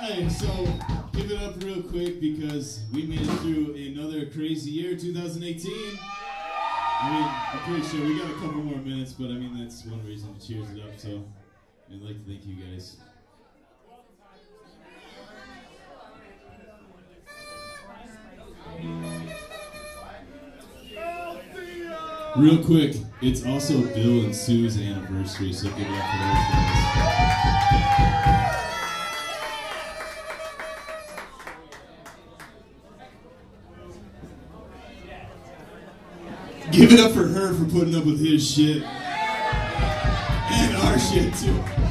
right, so give it up real quick because we made it through another crazy year, 2018. I mean, I'm pretty sure we got a couple more minutes, but I mean, that's one reason to cheers it up, so I'd like to thank you guys. Real quick, it's also Bill and Sue's anniversary, so give it up for those guys. Give it up for her for putting up with his shit. And our shit too.